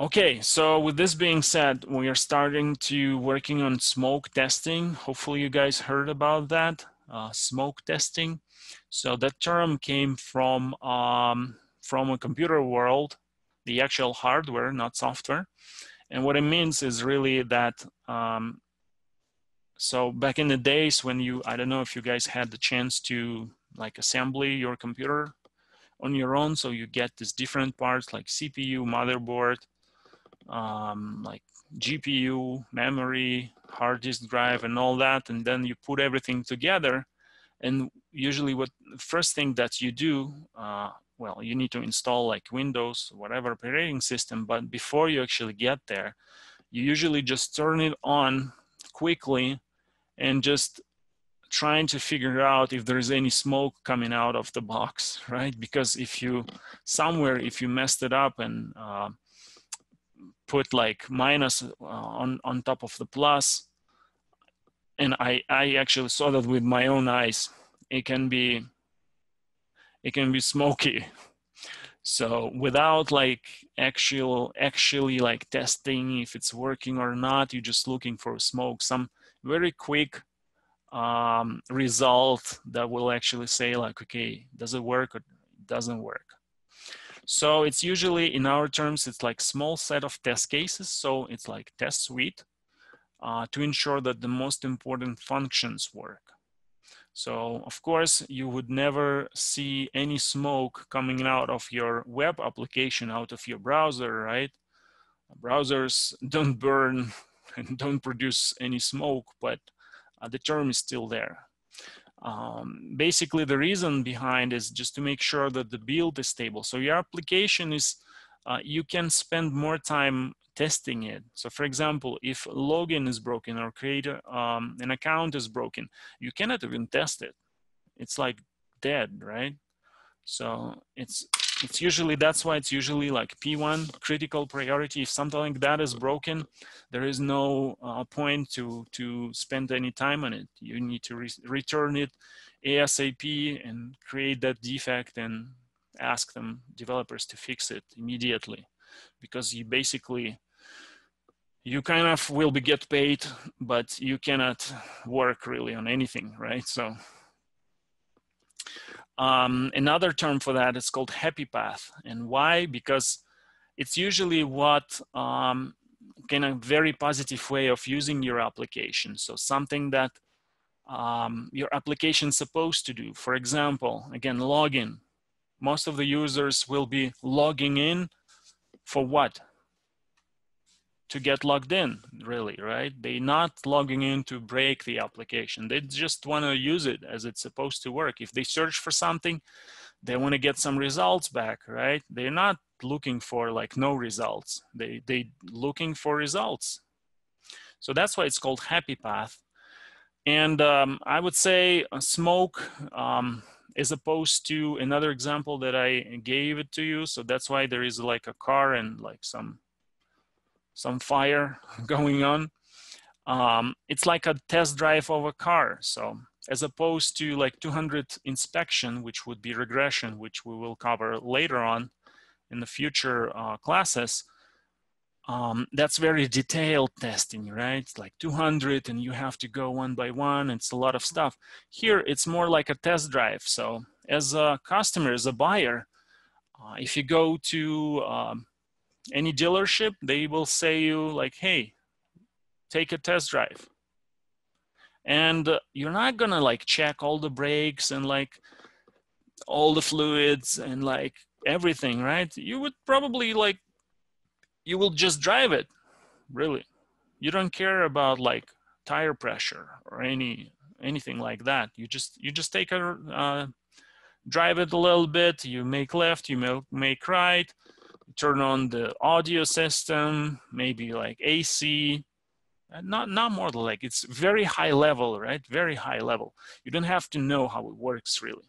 Okay, so with this being said, we are starting to working on smoke testing. Hopefully you guys heard about that, uh, smoke testing. So that term came from, um, from a computer world, the actual hardware, not software. And what it means is really that, um, so back in the days when you, I don't know if you guys had the chance to like assembly your computer on your own. So you get these different parts like CPU, motherboard, um, like GPU, memory, hard disk drive, and all that, and then you put everything together. And usually, what first thing that you do, uh, well, you need to install like Windows, whatever operating system. But before you actually get there, you usually just turn it on quickly and just trying to figure out if there is any smoke coming out of the box, right? Because if you somewhere, if you messed it up and uh, put like minus uh, on, on top of the. And I, I actually saw that with my own eyes. It can be, it can be smoky. So without like actual, actually like testing if it's working or not, you're just looking for smoke, some very quick um, result that will actually say like, okay, does it work or doesn't work? So it's usually in our terms, it's like small set of test cases. So it's like test suite uh, to ensure that the most important functions work. So of course, you would never see any smoke coming out of your web application, out of your browser, right? Browsers don't burn and don't produce any smoke, but uh, the term is still there. Um, basically, the reason behind is just to make sure that the build is stable. So your application is, uh, you can spend more time testing it. So for example, if login is broken or create um, an account is broken, you cannot even test it. It's like dead, right? So it's it's usually that's why it's usually like P1 critical priority. If something like that is broken, there is no uh, point to to spend any time on it. You need to re return it ASAP and create that defect and ask them developers to fix it immediately, because you basically you kind of will be get paid, but you cannot work really on anything, right? So um, another term for that is called happy path. And why? Because it's usually what um, kind of very positive way of using your application. So something that um, your application is supposed to do. For example, again, login. Most of the users will be logging in for what? To get logged in, really, right? They're not logging in to break the application. They just want to use it as it's supposed to work. If they search for something, they want to get some results back, right? They're not looking for like no results. They they looking for results. So that's why it's called happy path. And um, I would say smoke, um, as opposed to another example that I gave it to you. So that's why there is like a car and like some some fire going on. Um, it's like a test drive of a car. So as opposed to like 200 inspection, which would be regression, which we will cover later on in the future uh, classes, um, that's very detailed testing, right? It's like 200 and you have to go one by one. It's a lot of stuff. Here, it's more like a test drive. So as a customer, as a buyer, uh, if you go to um, any dealership, they will say you like, hey, take a test drive. And uh, you're not gonna like check all the brakes and like all the fluids and like everything, right? You would probably like, you will just drive it, really. You don't care about like tire pressure or any anything like that. You just you just take a uh, drive it a little bit. You make left, you make right, turn on the audio system, maybe like AC, uh, not, not more like it's very high level, right? Very high level. You don't have to know how it works really.